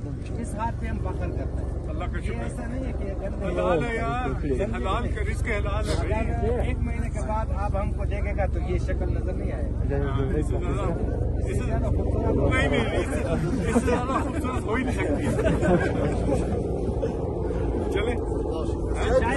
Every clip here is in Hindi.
इस हाथ पे हम फखर करते हैं अल्लाह का शुक्र ऐसा नहीं है कि गंदे हलाल है यार हलाल का रिस्क हलाल है एक महीने के बाद आप हमको देखेगा तो ये शक्ल नज़र नहीं आएगा हाँ, इससे ज़्यादा खूबसूरत नहीं नहीं इससे ज़्यादा खूबसूरत हो ही नहीं सकती चले Păi,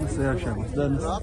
Isso aí, achamos. Danos.